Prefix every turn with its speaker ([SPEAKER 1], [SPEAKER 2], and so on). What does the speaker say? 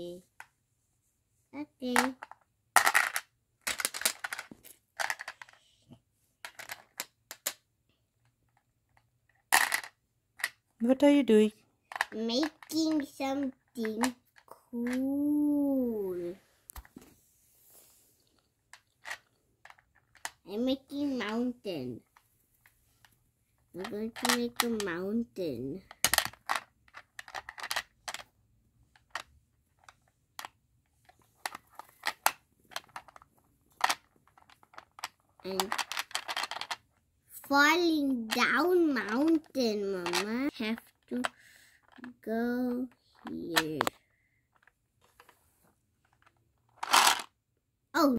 [SPEAKER 1] Okay. Okay.
[SPEAKER 2] What are you doing?
[SPEAKER 1] Making something cool. I'm making mountain. I'm going to make a mountain. And falling down mountain, Mama. Have to go here.